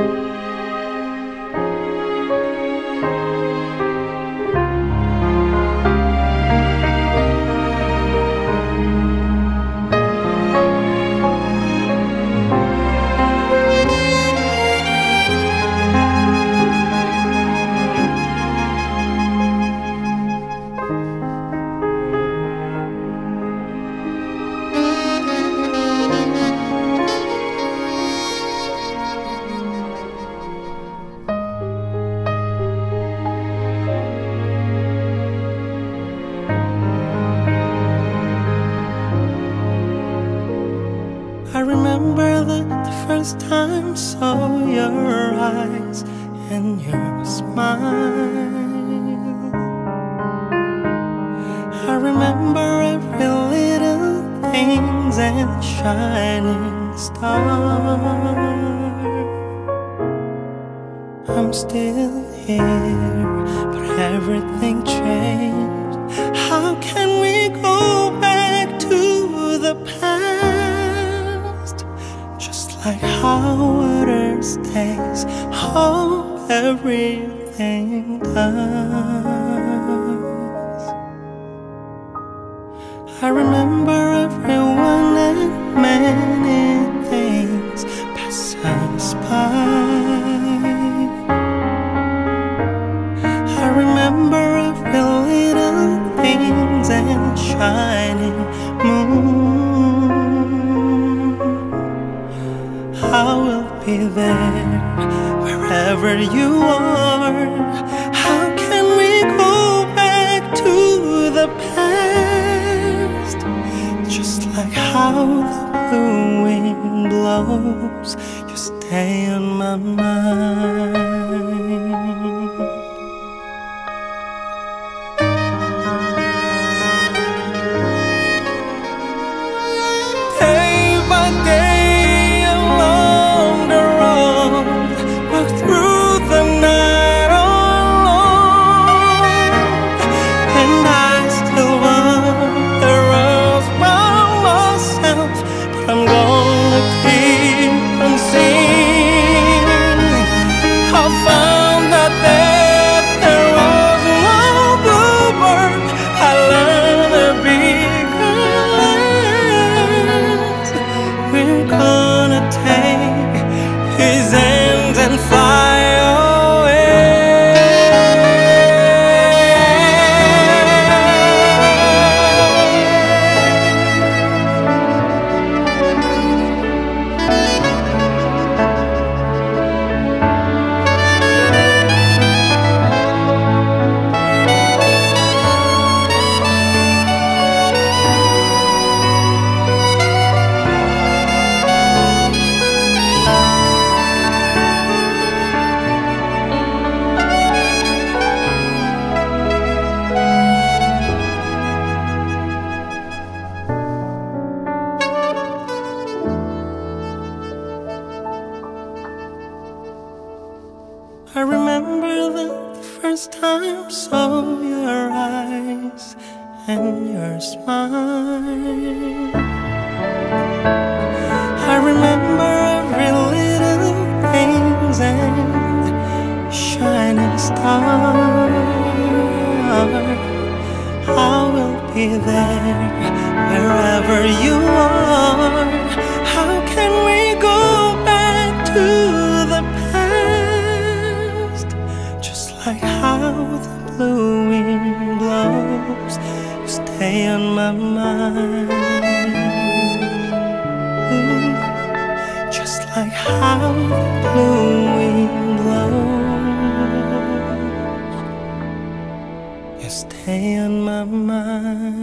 I first time saw your eyes and your smile. I remember every little things and shining star. I'm still here, but everything changed. How can we go back to the past? Like how water stays, how everything does. I remember everyone and many things pass us by. I remember every little things and shining moon. There wherever you are. How can we go back to the past? Just like how the wind blows, you stay in my mind. I remember the first time saw your eyes and your smile. I remember every little things and shining star. I will be there wherever you are. Stay on my mind. Ooh, Just like how the blue wind blows, you stay on my mind.